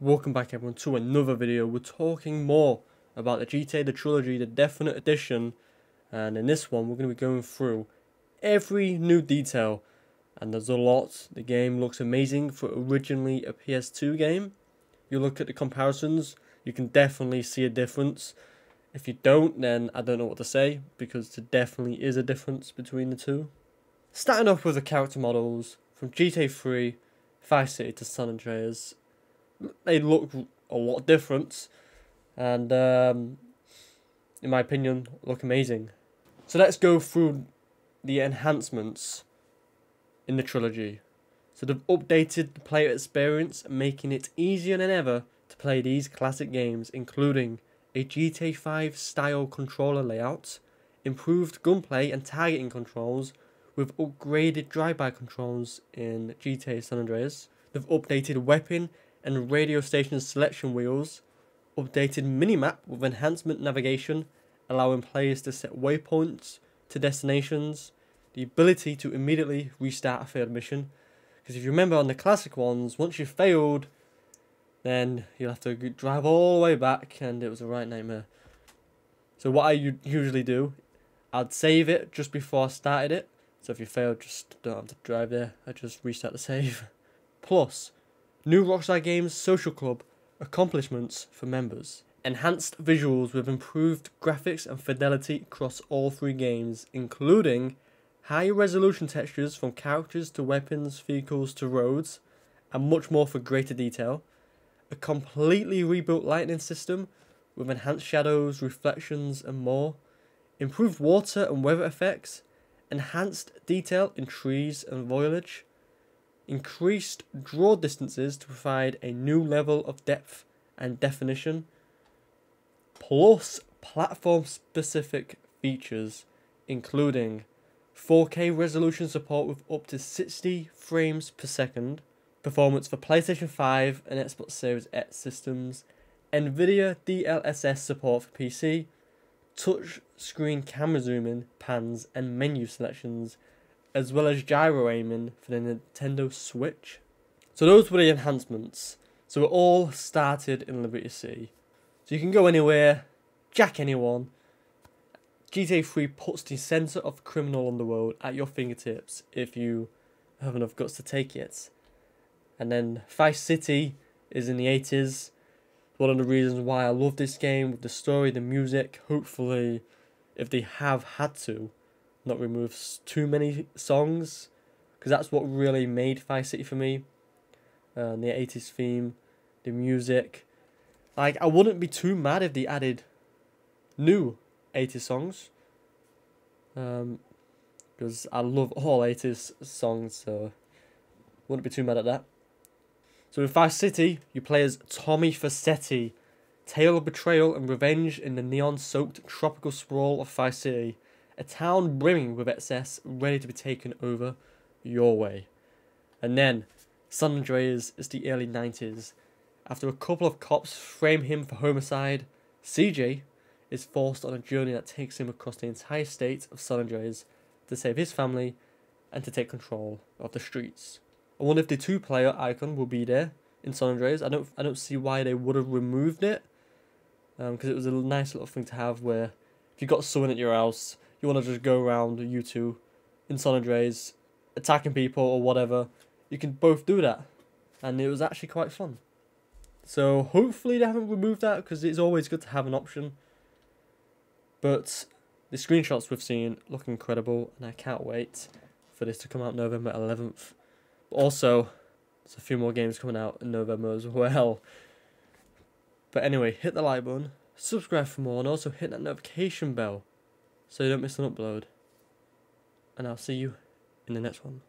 Welcome back everyone to another video. We're talking more about the GTA the Trilogy, the Definite Edition, and in this one we're going to be going through every new detail and there's a lot. The game looks amazing for originally a PS2 game. You look at the comparisons, you can definitely see a difference. If you don't, then I don't know what to say because there definitely is a difference between the two. Starting off with the character models from GTA 3, Vice City to San Andreas, they look a lot different, and um, in my opinion, look amazing. So let's go through the enhancements in the trilogy. So they've updated the player experience, making it easier than ever to play these classic games, including a GTA 5 style controller layout, improved gunplay and targeting controls, with upgraded drive-by controls in GTA San Andreas. They've updated weapon and radio station selection wheels, updated minimap with enhancement navigation, allowing players to set waypoints to destinations, the ability to immediately restart a failed mission. Because if you remember on the classic ones, once you failed, then you'll have to drive all the way back, and it was a right nightmare. So what I usually do, I'd save it just before I started it. So if you fail, just don't have to drive there. I just restart the save. Plus, New Rockstar Games Social Club accomplishments for members. Enhanced visuals with improved graphics and fidelity across all three games, including higher resolution textures from characters to weapons, vehicles to roads, and much more for greater detail. A completely rebuilt lighting system with enhanced shadows, reflections, and more. Improved water and weather effects. Enhanced detail in trees and foliage increased draw distances to provide a new level of depth and definition, plus platform specific features including 4K resolution support with up to 60 frames per second, performance for PlayStation 5 and Xbox Series X systems, Nvidia DLSS support for PC, touch screen camera zooming, pans and menu selections, as well as gyro aiming for the Nintendo Switch. So those were the enhancements. So it all started in Liberty City. So you can go anywhere, jack anyone. GTA 3 puts the centre of criminal underworld at your fingertips if you have enough guts to take it. And then Vice City is in the 80s. One of the reasons why I love this game with the story, the music. Hopefully, if they have had to, not remove too many songs because that's what really made Vice City for me. Uh, the 80s theme, the music. Like, I wouldn't be too mad if they added new 80s songs. Um, because I love all 80s songs, so wouldn't be too mad at that. So in Vice City, you play as Tommy Vercetti, tale of betrayal and revenge in the neon-soaked tropical sprawl of Vice City a town brimming with excess ready to be taken over your way. And then, San Andreas is the early 90s. After a couple of cops frame him for homicide, CJ is forced on a journey that takes him across the entire state of San Andreas to save his family and to take control of the streets. I wonder if the two-player icon will be there in San Andreas. I don't, I don't see why they would have removed it, because um, it was a nice little thing to have where if you got someone at your house you want to just go around you two in San Andreas attacking people or whatever, you can both do that. And it was actually quite fun. So hopefully they haven't removed that because it's always good to have an option. But the screenshots we've seen look incredible and I can't wait for this to come out November 11th. But also, there's a few more games coming out in November as well. But anyway, hit the like button, subscribe for more, and also hit that notification bell so you don't miss an upload. And I'll see you in the next one.